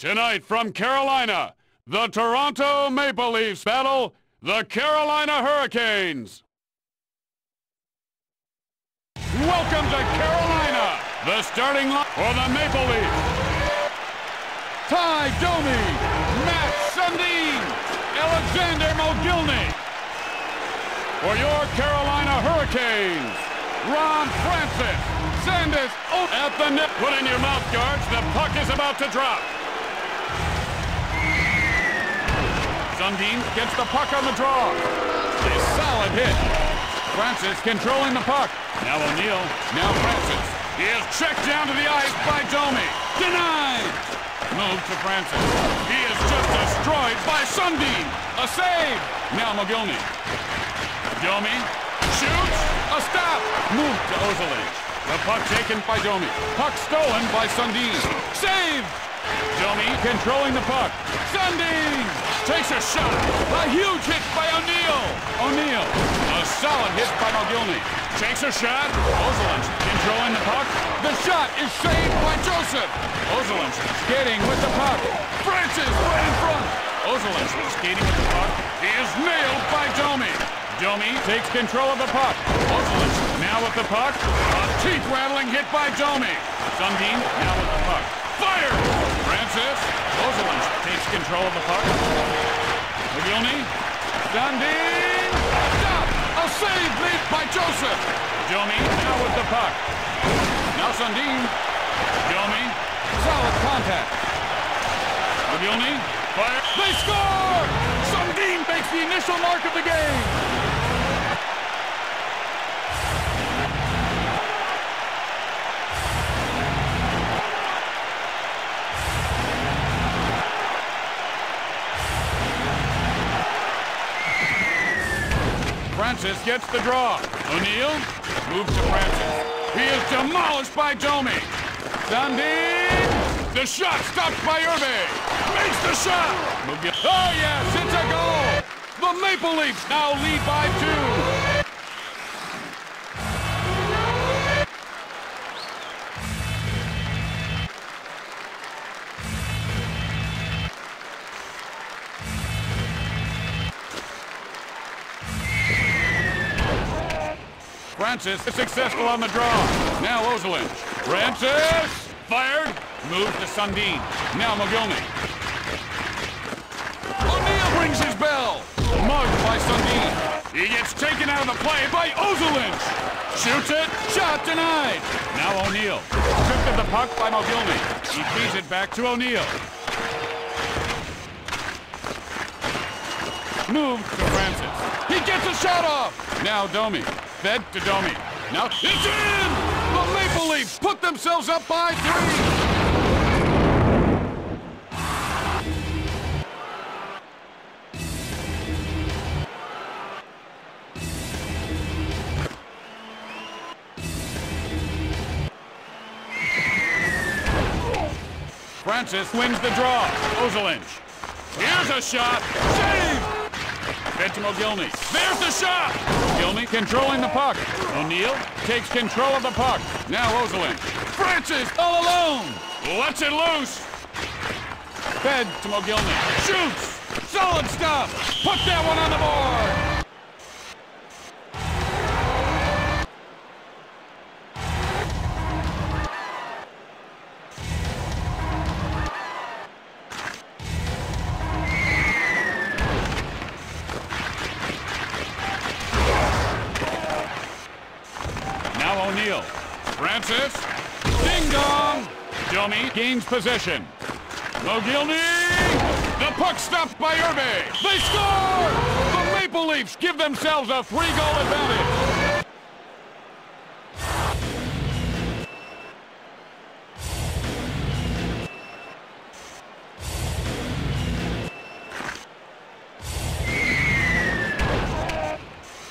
Tonight from Carolina, the Toronto Maple Leafs battle the Carolina Hurricanes. Welcome to Carolina, the starting line for the Maple Leafs. Tie Domi, Mats Sundin, Alexander Mogilny. For your Carolina Hurricanes, Ron Francis, Sandis oh, at the net. Put in your mouth guards, the puck is about to drop. Sundin gets the puck on the draw. A solid hit. Francis controlling the puck. Now O'Neill. Now Francis. He is checked down to the ice by Domi. Denied. Move to Francis. He is just destroyed by Sundin. A save. Now Mogilny. Domi shoots. A stop. Move to Ozolinsh. The puck taken by Domi. Puck stolen by Sundin. Save. Domi controlling the puck. Sundin takes a shot. A huge hit by O'Neill. O'Neill. A solid hit by Mogilny. Takes a shot. Ozolinsh controlling the puck. The shot is saved by Joseph. Ozolinsh skating with the puck. Francis right in front. Ozolinsh skating with the puck. He is nailed by Domi. Domi takes control of the puck. Ozolinsh now with the puck. A teeth-rattling hit by Domi. Sundin now with the puck. Fire! Francis. Ozolinsh takes control of the puck. Mogilny. Sundin. Stop! A save made by Joseph. Domi now with the puck. Now Sundin. Domi. Solid contact. Mogilny. Fire. They score! Sundin makes the initial mark of the game. Francis gets the draw. O'Neill moves to Francis. He is demolished by Domi. Sundin. The shot stopped by Irbe. Makes the shot. Oh, yes, it's a goal. The Maple Leafs now lead by two. Francis is successful on the draw. Now Ozolinsh. Francis! Fired. Moves to Sundin. Now Mogilny. O'Neill rings his bell. Mugged by Sundin. He gets taken out of the play by Ozolinsh. Shoots it. Shot denied. Now O'Neill. Stripped of the puck by Mogilny. He feeds it back to O'Neill. Move to Francis. He gets a shot off. Now Domi. Fed to Domi. Now it's in! The Maple Leafs put themselves up by three! Francis wins the draw. Ozolinsh. Here's a shot. Save! Fed to. There's the shot! Mogilny controlling the puck. O'Neill takes control of the puck. Now Ozolinsh. Francis all alone. Lets it loose. Fed to Mogilny. Shoots! Solid stuff! Put that one on the board! Gains possession. Mogilny. The puck stopped by Irbe. They score! The Maple Leafs give themselves a three-goal advantage.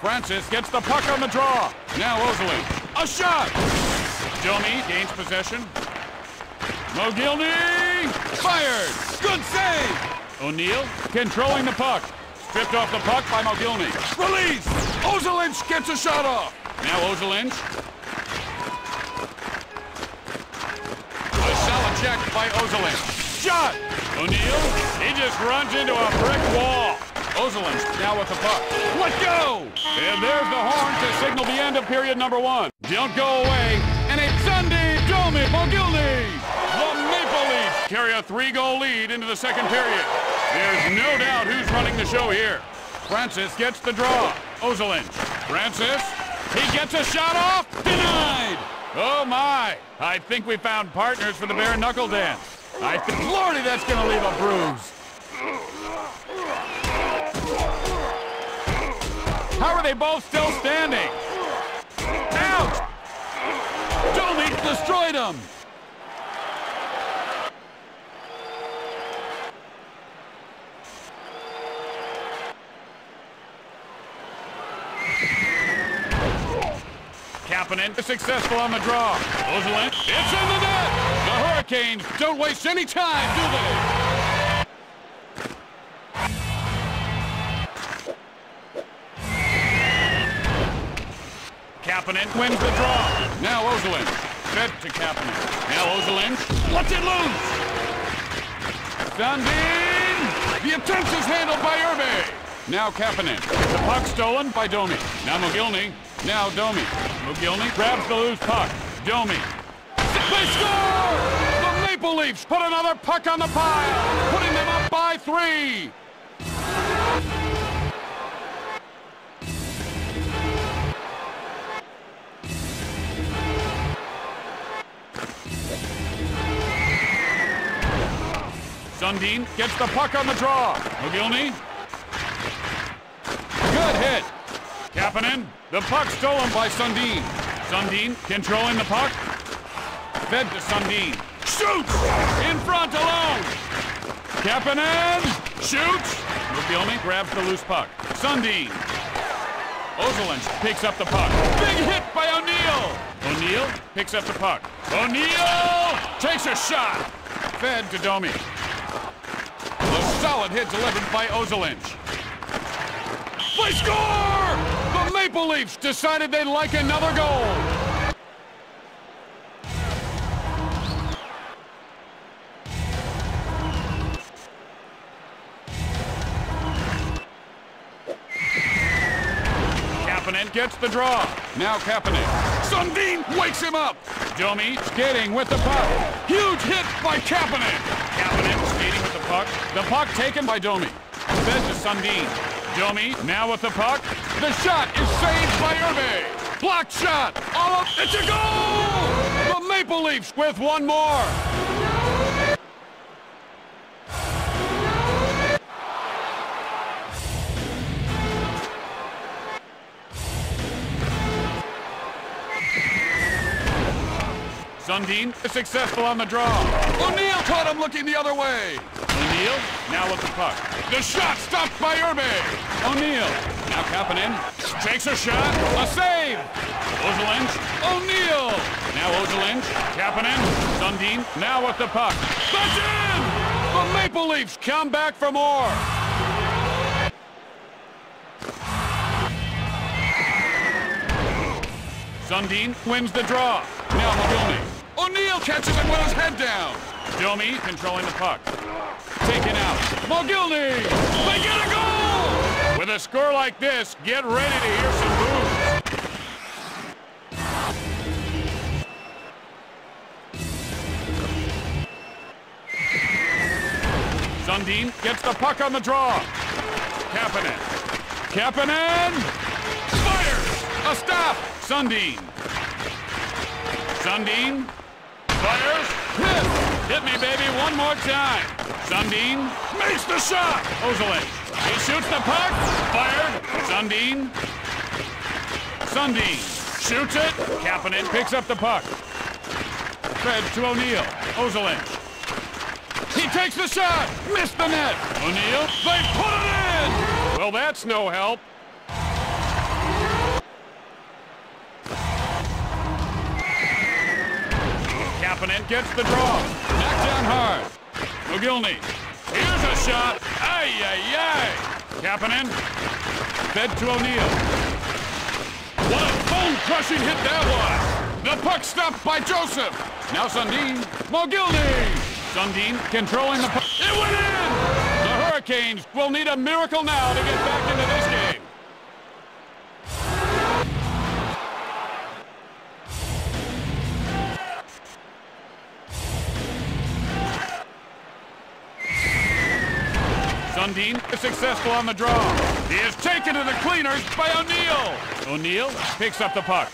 Francis gets the puck on the draw. Now Ozolinsh. A shot! Domi gains possession. Mogilny! Fired! Good save! O'Neill controlling the puck. Stripped off the puck by Mogilny. Release! Ozolinsh gets a shot off. Now Ozolinsh. A solid check by Ozolinsh. shot! O'Neill, he just runs into a brick wall. Ozolinsh now with the puck. Let go! And there's the horn to signal the end of period number one. Don't go away. And it's Sundin Domi Mogilny! Carry a three-goal lead into the second period. There's no doubt who's running the show here. Francis gets the draw. Ozolinsh. Francis. He gets a shot off. Denied. Oh, my. I think we found partners for the bare knuckle dance. I think, Lordy, that's going to leave a bruise. How are they both still standing? Out! Domi destroyed him. Is successful on the draw. Ozolinsh, it's in the net! The Hurricanes don't waste any time, do they? Kapanen wins the draw. Now Ozolinsh. Fed to Kapanen. Now Ozolinsh lets it loose. Sundin! The attempt is handled by Irbe. Now Kapanen. The puck stolen by Domi. Now Mogilny. Now Domi. Mogilny grabs the loose puck. Domi. They score! The Maple Leafs put another puck on the pile, putting them up by three. Sundin gets the puck on the draw. Mogilny. Good hit. Kapanen. The puck stolen by Sundin. Sundin controlling the puck. Fed to Sundin. Shoots! In front alone. Kapanen shoots. Mogilny grabs the loose puck. Sundin. Ozolinsh picks up the puck. Big hit by O'Neill. O'Neill picks up the puck. O'Neill takes a shot. Fed to Domi. The solid hit delivered by Ozolinsh. They score! Maple Leafs decided they'd like another goal. Kapanen gets the draw. Now Kapanen. Sundin wakes him up. Domi skating with the puck. Huge hit by Kapanen. Kapanen skating with the puck. The puck taken by Domi. Fed to Sundin. Domi now with the puck. The shot is saved by Irbe. Blocked shot. All up. It's a goal! The Maple Leafs with one more. Sundin is successful on the draw. O'Neill caught him looking the other way. O'Neill now with the puck. The shot stopped by Irbe. O'Neill now Kapanen takes a shot. A save. Ozolinsh. O'Neill. Now Ozolinsh. Kapanen. Sundin now with the puck. That's in! The Maple Leafs come back for more. Sundin wins the draw. Now Mogilny. O'Neill catches him with his head down. Domi controlling the puck. Taken out. Mogilny! They get a goal! With a score like this, get ready to hear some boos. Sundin gets the puck on the draw. Kapanen. Kapanen! Fires! A stop! Sundin. Sundin. Fires. Hit! Hit me, baby, one more time. Sundin makes the shot. Ozolinsh. He shoots the puck. Fired. Sundin. Sundin shoots it. Kapanen picks up the puck. Fed to O'Neill. Ozolinsh. He takes the shot. Missed the net. O'Neill. They put it in. Well, that's no help. Kapanen gets the draw. Knocked down hard. Mogilny. Here's a shot. Ay, ay, ay. Kapanen. Fed to O'Neill. What a bone-crushing hit that was. The puck stopped by Joseph. Now Sundin. Mogilny. Sundin controlling the puck. It went in! The Hurricanes will need a miracle now to get back into this on the draw. He is taken to the cleaners by O'Neill. O'Neill picks up the puck.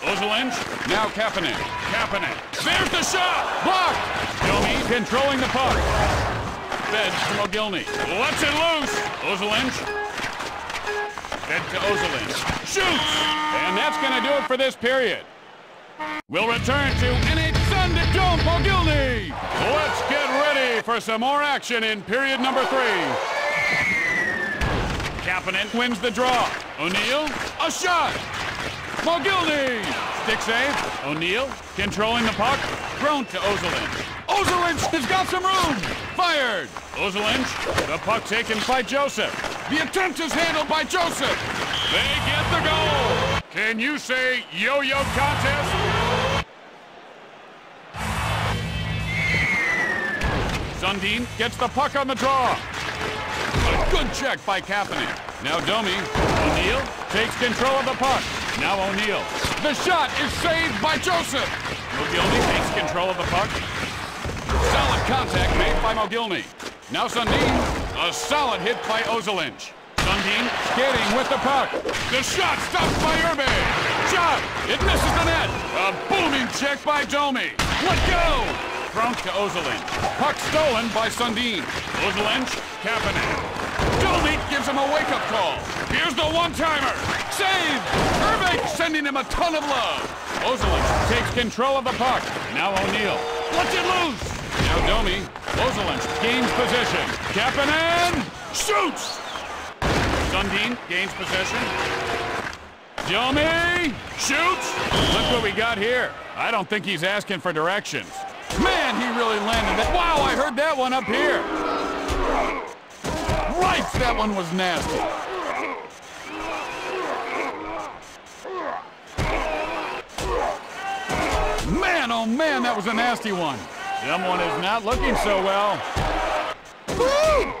Ozolinsh, now Kapanen. Kapanen, there's the shot! Blocked! Domi controlling the puck. Fed to Mogilny. Lets it loose! Ozolinsh. Fed to Ozolinsh. Shoots! And that's going to do it for this period. We'll return to Sundin Joe Mogilny. Let's get ready for some more action in period number three. Kapanen wins the draw. O'Neill, a shot. Mogilny! Stick save. O'Neill controlling the puck. Thrown to Ozolinsh. Ozolinsh has got some room. Fired. Ozolinsh. The puck taken by Joseph. The attempt is handled by Joseph. They get the goal. Can you say yo-yo contest? Sundin gets the puck on the draw. A good check by Kapanen. Now Domi. O'Neill takes control of the puck. Now O'Neill. The shot is saved by Joseph. Mogilny takes control of the puck. Solid contact made by Mogilny. Now Sundin. A solid hit by Ozolinsh. Sundin skating with the puck. The shot stopped by Irbe. Shot. It misses the net. A booming check by Domi. Let go. Thrown to Ozolinsh. Puck stolen by Sundin. Ozolinsh. Kapanen. Domi gives him a wake-up call. Here's the one-timer. Save! Irving sending him a ton of love. Ozolinsh takes control of the puck. Now O'Neill. Lets it loose. Now Domi. Ozolinsh gains position. Kapanen shoots! Sundin gains possession. Domi shoots! Look what we got here. I don't think he's asking for directions. Man, he really landed that. Wow, I heard that one up here. Right, that one was nasty. Man, oh man, that was a nasty one. Someone is not looking so well. Woo!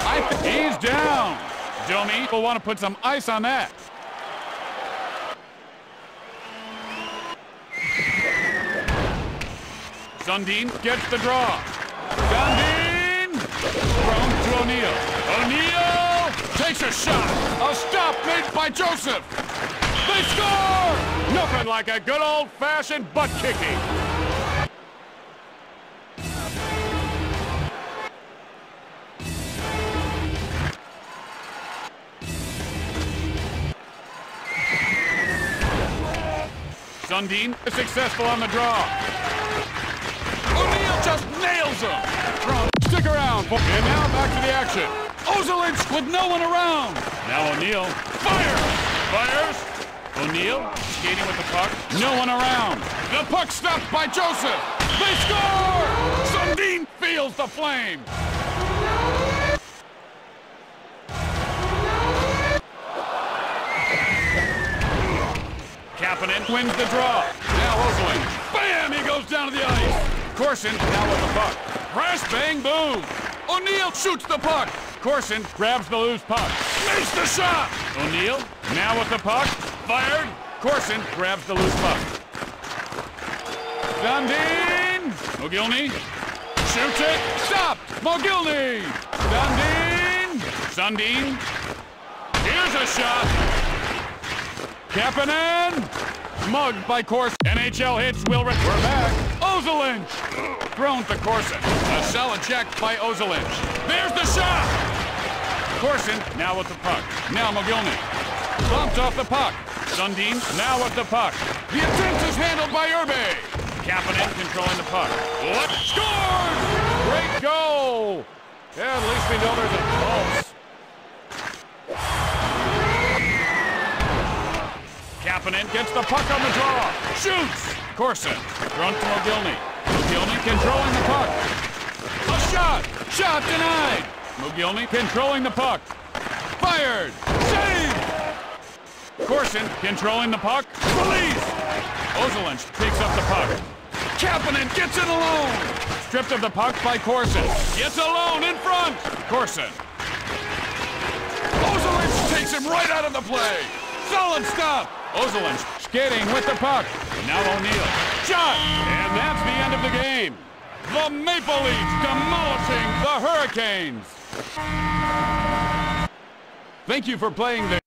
I he's down. Domi will want to put some ice on that. Sundin gets the draw. Sundin! Thrown to O'Neill. O'Neill takes a shot. A stop made by Joseph. They score! Nothing like a good old-fashioned butt kicking. Sundin is successful on the draw. O'Neill just nails him. Thrown. Stick around. And now back to the action. Ozolinsh with no one around. Now O'Neill. Fire! Fires. O'Neill skating with the puck. No one around. The puck stopped by Joseph. They score! Sundin feels the flame. Kapanen wins the draw. Now Ozolinsh. Bam! He goes down to the ice. Corson now with the puck. Crash, bang, boom. O'Neill shoots the puck. Corson grabs the loose puck. Makes the shot. O'Neill now with the puck. Fired. Corson grabs the loose puck. Sundin. Mogilny. Shoots it. Stop. Mogilny. Sundin. Sundin. Here's a shot. Kapanen! Mugged by Corson. NHL Hitz will re We're back. Ozolinsh! Thrown to Corson. A solid check by Ozolinsh. There's the shot! Corson now with the puck. Now Mogilny. Bumped off the puck. Sundin now with the puck. The attempt is handled by Irbe. Kapanen controlling the puck. What? Scores! Great goal! Yeah, at least we know there's a pulse. Kapanen gets the puck on the draw. Shoots! Corson. Thrown to Mogilny. Mogilny controlling the puck. A shot! Shot denied! Mogilny controlling the puck. Fired! Save! Corson controlling the puck. Release! Ozolinsh takes up the puck. Kapanen gets it alone! Stripped of the puck by Corson. Gets alone in front! Corson. Ozolinsh takes him right out of the play. Solid stop! Ozolinsh skating with the puck. Now O'Neill. Shot! And that's the end of the game. The Maple Leafs demolishing the Hurricanes. Thank you for playing the